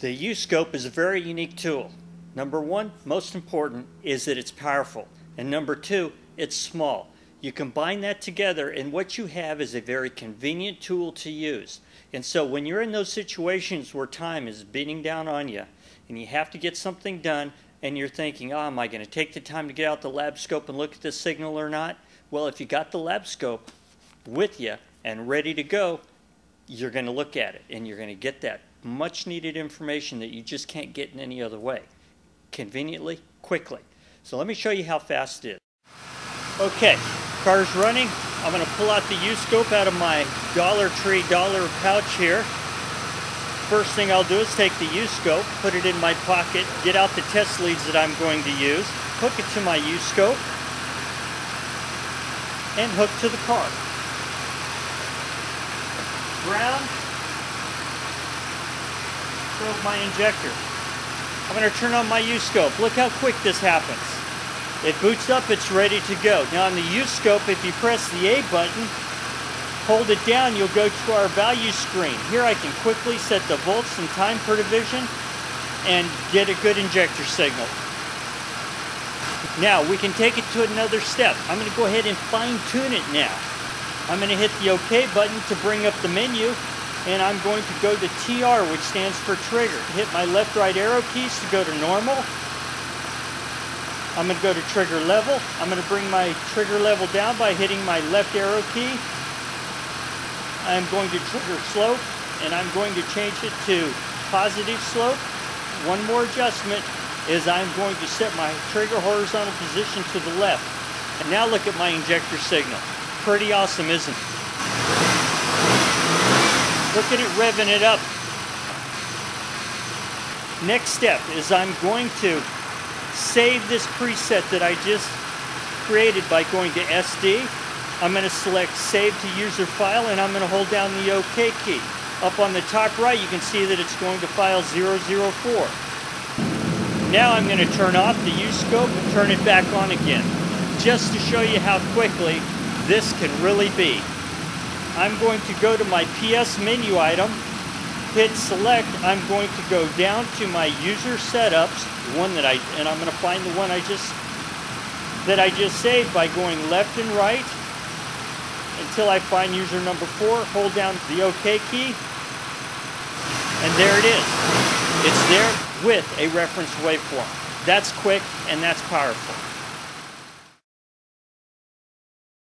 The uScope is a very unique tool. Number one, most important, is that it's powerful. And number two, it's small. You combine that together and what you have is a very convenient tool to use. And so when you're in those situations where time is beating down on you and you have to get something done and you're thinking, oh, am I going to take the time to get out the lab scope and look at this signal or not? Well, if you got the lab scope with you and ready to go, you're going to look at it and you're going to get that much needed information that you just can't get in any other way. Conveniently, quickly. So let me show you how fast it is. Okay, car's running. I'm going to pull out the uScope out of my Dollar Tree dollar pouch here. First thing I'll do is take the uScope, put it in my pocket, get out the test leads that I'm going to use, hook it to my uScope, and hook to the car. Ground, my injector. I'm going to turn on my uScope. Look how quick this happens. It boots up, it's ready to go. Now on the uScope, if you press the A button, hold it down, you'll go to our value screen. Here I can quickly set the volts and time per division and get a good injector signal. Now we can take it to another step. I'm going to go ahead and fine tune it now. I'm going to hit the OK button to bring up the menu and I'm going to go to TR which stands for trigger. Hit my left right arrow keys to go to normal I'm going to go to trigger level. I'm going to bring my trigger level down by hitting my left arrow key. I'm going to trigger slope and I'm going to change it to positive slope. One more adjustment is I'm going to set my trigger horizontal position to the left. And now look at my injector signal. Pretty awesome, isn't it? Look at it revving it up. Next step is I'm going to save this preset that I just created by going to SD. I'm going to select Save to User File and I'm going to hold down the OK key. Up on the top right you can see that it's going to file 004. Now I'm going to turn off the uScope and turn it back on again just to show you how quickly this can really be. I'm going to go to my PS menu item hit select, I'm going to go down to my user setups, one that I, and I'm going to find the one I just, that I just saved by going left and right until I find user number four, hold down the OK key, and there it is. It's there with a reference waveform. That's quick and that's powerful.